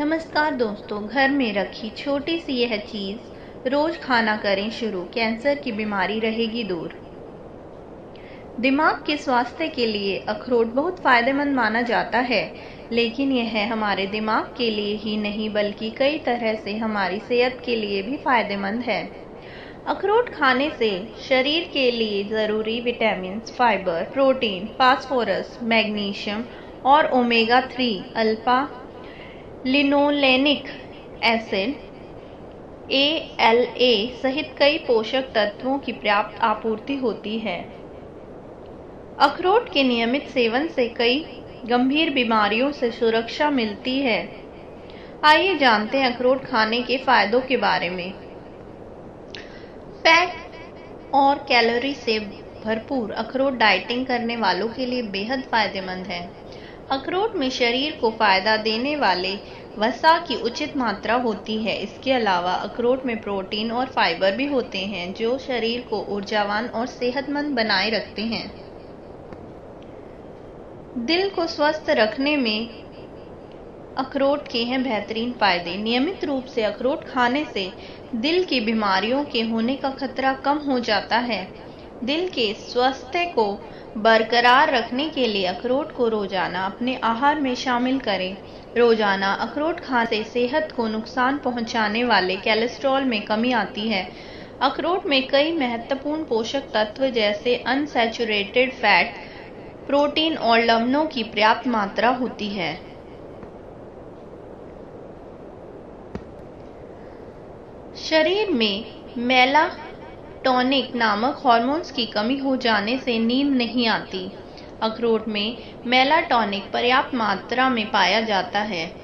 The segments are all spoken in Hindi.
नमस्कार दोस्तों, घर में रखी छोटी सी यह चीज़। रोज़ खाना करें शुरू, कैंसर की बीमारी रहेगी दूर। दिमाग के स्वास्थ्य के लिए अखरोट बहुत फ़ायदेमंद माना जाता है, लेकिन यह हमारे दिमाग के लिए ही नहीं, बल्कि कई तरह से हमारी सेहत के लिए भी फ़ायदेमंद है। अखरोट खाने से शरीर के लिए ज़रूरी vitamin fibre, protein, phosphorus, magnesium और omega three, alpha linolenic acid A L A सहित कई पोषक तत्वों की पर्याप्त आपूर्ति होती है। अखरोट के नियमित सेवन से कई गंभीर बीमारियों से सुरक्षा मिलती है। आइए जानते हैं अखरोट खाने के फायदों के बारे में। फैट और कैलोरी से भरपूर अखरोट डाइटिंग करने वालों के लिए बेहद फ़ायदेमंद है। अखरोट में शरीर को फ़ायदा देने वाले वसा की उचित मात्रा होती है। इसके अलावा अखरोट में प्रोटीन और फाइबर भी होते हैं, जो शरीर को ऊर्जावान और सेहतमंद बनाए रखते हैं। दिल को स्वस्थ रखने में अखरोट के हैं बेहतरीन फ़ायदे। नियमित रूप से अखरोट खाने से दिल की बीमारियों के होने का खतरा कम हो जाता है। दिल के स्वास्थ्य को बरकरार रखने के लिए अखरोट को रोज़ाना अपने आहार में शामिल करें। रोज़ाना अखरोट खाने से सेहत को नुकसान पहुँचाने वाले कैलेस्ट्रॉल में कमी आती है। अखरोट में कई महत्वपूर्ण पोषक तत्व जैसे अनसेचुरेटेड फैट प्रोटीन और लवणों की पर्याप्त मात्रा होती है। शरीर में मेला टॉनिक नामक हॉर्मोन्स की कमी हो जाने से नींद नहीं आती। अखरोट में मेलाटॉनिक पर्याप्त मात्रा में पाया जाता है।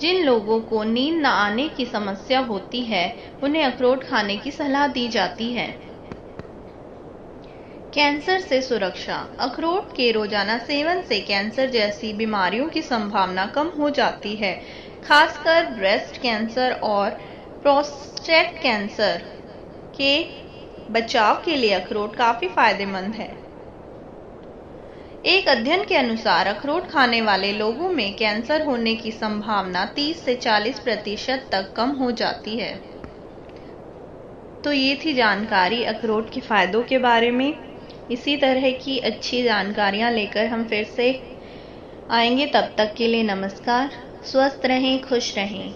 जिन लोगों को नींद न आने की समस्या होती है, उन्हें अखरोट खाने की सलाह दी जाती है। कैंसर से सुरक्षा। अखरोट के रोज़ाना सेवन से कैंसर जैसी बीमारियों की संभावना कम हो जाती है, खासकर ब्रेस्ट कैंसर और प्रोस्टेट कैंसर। के बचाव के लिए अखरोट काफ़ी फ़ायदेमंद है। एक अध्ययन के अनुसार अखरोट खाने वाले लोगों में कैंसर होने की संभावना 30 से 40 प्रतिशत तक कम हो जाती है। तो ये थी जानकारी अखरोट के फायदों के बारे में। इसी तरह की अच्छी जानकारियाँ लेकर हम फिर से आएँगे। तब तक के लिए नमस्कार। स्वस्थ रहें, खुश रहें।